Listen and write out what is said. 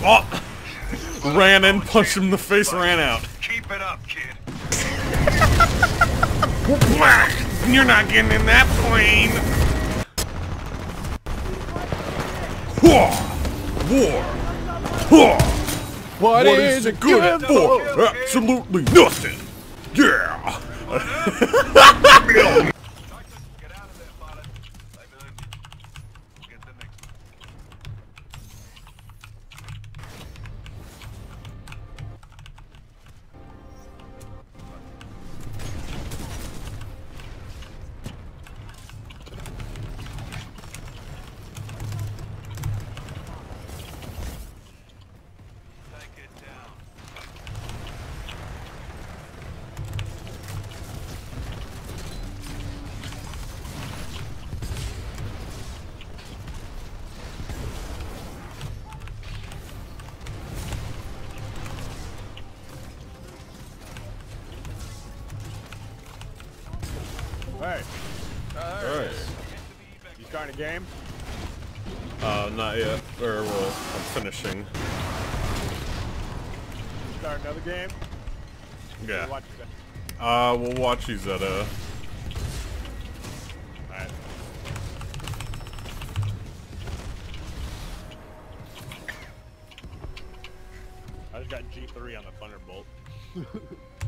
Oh! Ran in, punched him in the face, ran out. Keep it up, kid. You're not getting in that plane! War! War! War! what What is it good for? Absolutely nothing! Yeah! Hey, Alright. you starting a game? Uh, not yet. Or, well, I'm finishing. Start another game? Yeah. Watch. Uh, we'll watch these at, uh... Alright. I just got G3 on the Thunderbolt.